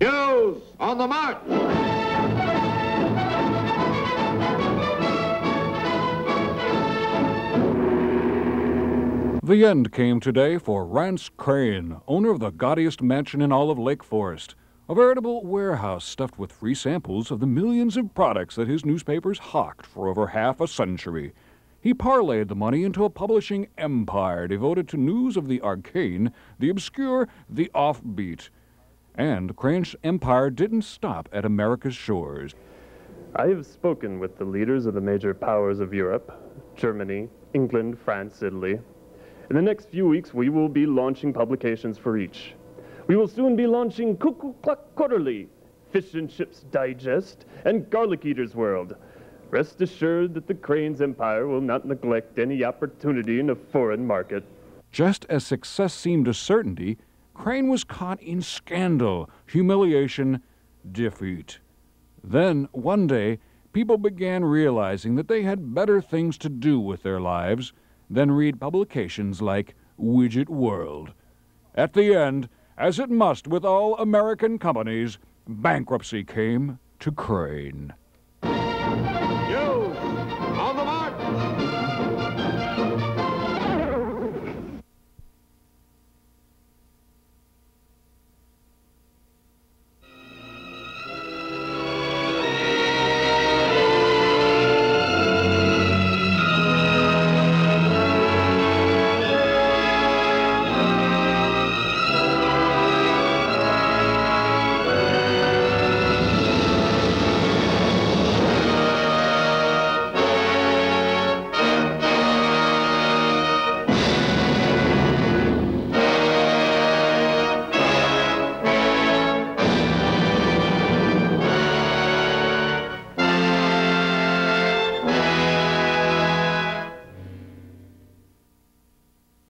News on the march. The end came today for Rance Crain, owner of the gaudiest mansion in all of Lake Forest, a veritable warehouse stuffed with free samples of the millions of products that his newspapers hawked for over half a century. He parlayed the money into a publishing empire devoted to news of the arcane, the obscure, the offbeat. And Crain's empire didn't stop at America's shores. I have spoken with the leaders of the major powers of Europe Germany, England, France, Italy. In the next few weeks, we will be launching publications for each. We will soon be launching Cuckoo Cluck Quarterly, Fish and Chips Digest, and Garlic Eater's World. Rest assured that the Crain's empire will not neglect any opportunity in a foreign market. Just as success seemed a certainty, Crain was caught in scandal, humiliation, defeat. Then, one day, people began realizing that they had better things to do with their lives than read publications like Widget World. At the end, as it must with all American companies, bankruptcy came to Crain.